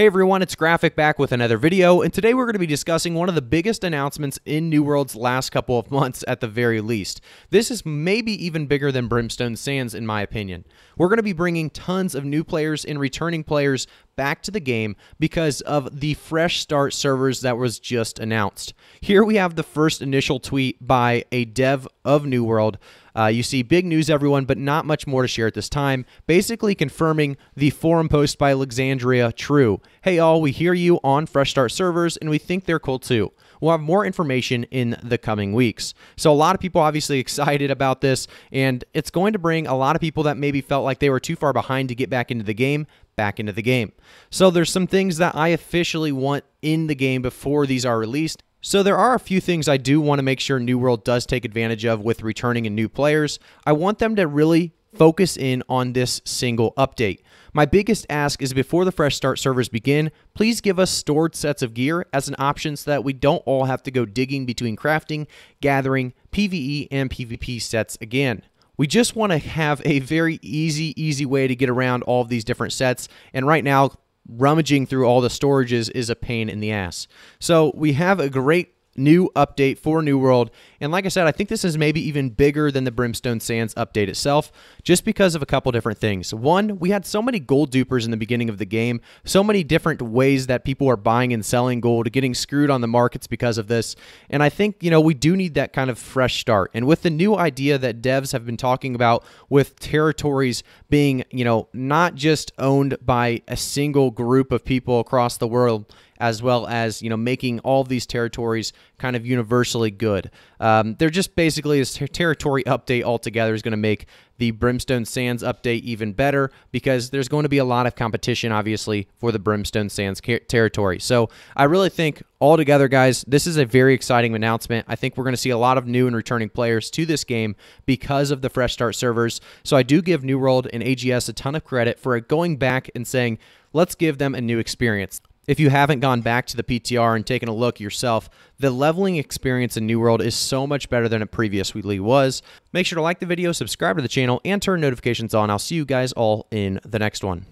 Hey everyone, it's Graphic back with another video, and today we're going to be discussing one of the biggest announcements in New World's last couple of months at the very least. This is maybe even bigger than Brimstone Sands in my opinion. We're going to be bringing tons of new players and returning players back to the game because of the fresh start servers that was just announced. Here we have the first initial tweet by a dev of New World uh, you see big news, everyone, but not much more to share at this time. Basically confirming the forum post by Alexandria true. Hey, all, we hear you on Fresh Start servers, and we think they're cool too. We'll have more information in the coming weeks. So, a lot of people obviously excited about this, and it's going to bring a lot of people that maybe felt like they were too far behind to get back into the game back into the game. So, there's some things that I officially want in the game before these are released, so there are a few things I do want to make sure New World does take advantage of with returning and new players. I want them to really focus in on this single update. My biggest ask is before the fresh start servers begin, please give us stored sets of gear as an option so that we don't all have to go digging between crafting, gathering, PvE, and PvP sets again. We just want to have a very easy, easy way to get around all of these different sets. And right now, rummaging through all the storages is a pain in the ass. So we have a great new update for New World. And like I said, I think this is maybe even bigger than the Brimstone Sands update itself, just because of a couple different things. One, we had so many gold dupers in the beginning of the game, so many different ways that people are buying and selling gold, getting screwed on the markets because of this. And I think, you know, we do need that kind of fresh start. And with the new idea that devs have been talking about with territories being, you know, not just owned by a single group of people across the world, as well as you know making all these territories kind of universally good. Um, they're just basically a ter territory update altogether is going to make the Brimstone Sands update even better because there's going to be a lot of competition, obviously, for the Brimstone Sands territory. So I really think altogether, guys, this is a very exciting announcement. I think we're going to see a lot of new and returning players to this game because of the fresh start servers. So I do give New World and AGS a ton of credit for going back and saying, let's give them a new experience. If you haven't gone back to the PTR and taken a look yourself, the leveling experience in New World is so much better than it previously was. Make sure to like the video, subscribe to the channel, and turn notifications on. I'll see you guys all in the next one.